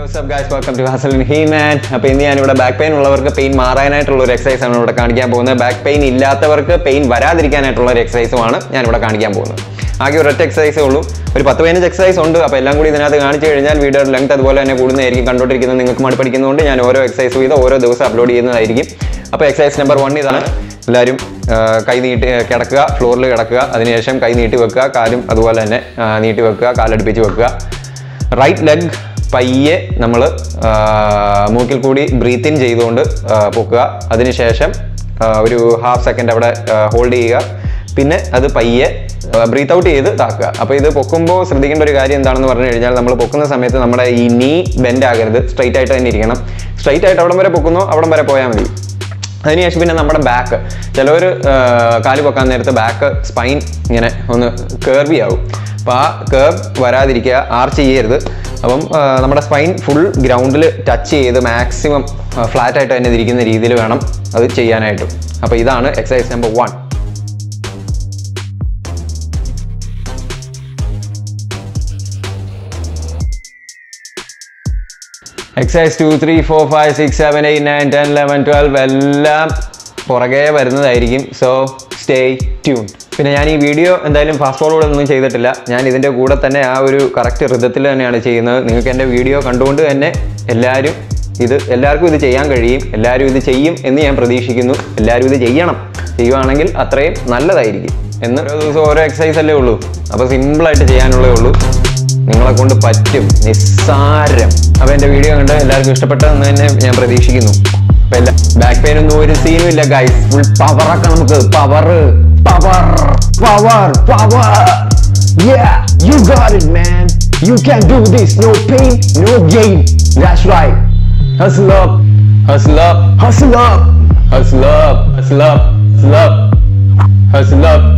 Welcome to ഹസലിൻ ഹീ മാൻ അപ്പോൾ ഇന്ന് ഞാനിവിടെ ബാക്ക് പെയിൻ ഉള്ളവർക്ക് പെയിൻ മാറാനായിട്ടുള്ള ഒരു എക്സസൈസ് ആണ് ഇവിടെ കാണിക്കാൻ പോകുന്നത്. ബാക്ക് പെയിൻ ഇല്ലാത്തവർക്ക് പെയിൻ വരാതിരിക്കാനായിട്ടുള്ള ഒരു എക്സസൈസുമാണ് ഞാൻ ഇവിടെ കാണിക്കാൻ പോകുന്നത്. ആകെ ഒരൊറ്റ എക്സസൈസേ ഉള്ളൂ. ഒരു പത്ത് പതിനഞ്ച് എക്സസൈസ് ഉണ്ട്. അപ്പോൾ എല്ലാം കൂടി ഇതിനകത്ത് കാണിച്ചു കഴിഞ്ഞാൽ വീഡിയോ ലെങ്ത് അതുപോലെ തന്നെ കൂടുന്നതായിരിക്കും. കണ്ടുകൊണ്ടിരിക്കുന്നത് നിങ്ങൾക്ക് മടുപ്പടിക്കുന്നതുകൊണ്ട് ഞാൻ ഓരോ എക്സസൈസ് ചെയ്ത് ഓരോ ദിവസം അപ്ലോഡ് ചെയ്യുന്നതായിരിക്കും. അപ്പോൾ എക്സസൈസ് നമ്പർ വൺ ഇതാണ്. എല്ലാവരും കൈ നീട്ടി കിടക്കുക ഫ്ലോറിൽ കിടക്കുക. അതിനുശേഷം കൈ നീട്ടി വെക്കുക. കാലും അതുപോലെ തന്നെ നീട്ടി വെക്കുക. കാലടുപ്പിച്ച് വെക്കുക. റൈറ്റ് ലെഗ് പയ്യെ നമ്മൾ മൂക്കിൽ കൂടി ബ്രീത്ത് ഇൻ ചെയ്തുകൊണ്ട് പൊക്കുക. അതിനുശേഷം ഒരു ഹാഫ് സെക്കൻഡ് അവിടെ ഹോൾഡ് ചെയ്യുക. പിന്നെ അത് പയ്യെ ബ്രീത്ത് ഔട്ട് ചെയ്ത് താക്കുക അപ്പോൾ ഇത് പൊക്കുമ്പോൾ ശ്രദ്ധിക്കേണ്ട ഒരു കാര്യം എന്താണെന്ന് പറഞ്ഞു കഴിഞ്ഞാൽ നമ്മൾ പൊക്കുന്ന സമയത്ത് നമ്മുടെ ഈ നീ ബെൻഡ് ആകരുത്. സ്ട്രൈറ്റ് ആയിട്ട് തന്നെ ഇരിക്കണം. സ്ട്രൈറ്റ് ആയിട്ട് അവിടം വരെ പൊക്കുന്നു അവിടം വരെ പോയാൽ മതി. അതിനുശേഷം പിന്നെ നമ്മുടെ ബാക്ക് ചിലവർ കാൽ പൊക്കാൻ നേരത്ത് ബാക്ക് സ്പൈൻ ഇങ്ങനെ ഒന്ന് കേർവി ആവും അപ്പോൾ ആ കേർവ് വരാതിരിക്കുക ആർച്ച് ചെയ്യരുത്. അപ്പം നമ്മുടെ സ്പൈൻ ഫുൾ ഗ്രൗണ്ടിൽ ടച്ച് ചെയ്ത് മാക്സിമം ഫ്ലാറ്റ് ആയിട്ട് തന്നെ ഇരിക്കുന്ന രീതിയിൽ വേണം അത് ചെയ്യാനായിട്ട്. അപ്പോൾ ഇതാണ് exercise number one exercise two three four five six seven eight nine ten eleven twelve എല്ലാം പുറകെ വരുന്നതായിരിക്കും. സോ സ്റ്റേ ട്യൂൺ പിന്നെ ഞാൻ ഈ വീഡിയോ എന്തായാലും ഫാസ്റ്റ് ഫോർവേഡ് ഒന്നും ചെയ്തിട്ടില്ല. ഞാൻ ഇതിന്റെ കൂടെ തന്നെ ആ ഒരു കറക്റ്റ് ഋതത്തിൽ തന്നെയാണ് ചെയ്യുന്നത്. നിങ്ങൾക്ക് എന്റെ വീഡിയോ കണ്ടുകൊണ്ട് തന്നെ എല്ലാവരും ഇത് എല്ലാവർക്കും ഇത് ചെയ്യാൻ കഴിയും. എല്ലാവരും ഇത് ചെയ്യും എന്ന് ഞാൻ പ്രതീക്ഷിക്കുന്നു. എല്ലാവരും ഇത് ചെയ്യണം. ചെയ്യുവാണെങ്കിൽ അത്രയും നല്ലതായിരിക്കും എന്ന്. ഓരോ ദിവസം ഓരോ എക്സസൈസ് അല്ലേ ഉള്ളൂ. അപ്പോൾ സിമ്പിളായിട്ട് ചെയ്യാനുള്ളേ ഉള്ളൂ. നിങ്ങളെ കൊണ്ട് പറ്റും. നിസ്സാരം. അപ്പോൾ എന്റെ വീഡിയോ കണ്ട് എല്ലാവർക്കും ഇഷ്ടപ്പെട്ടതെന്ന് തന്നെ ഞാൻ പ്രതീക്ഷിക്കുന്നു. ബാക്ക് പെയിൻ ഒന്നും ഒരു സീനും ഇല്ല ഗൈസ് ഫുൾ പവറൊക്കെ നമുക്ക് power power power power Yeah, you got it, man. You can do this. No pain, no gain. That's right. hustle up hustle up Hustle up. hustle up hustle up hustle up hustle up hustle up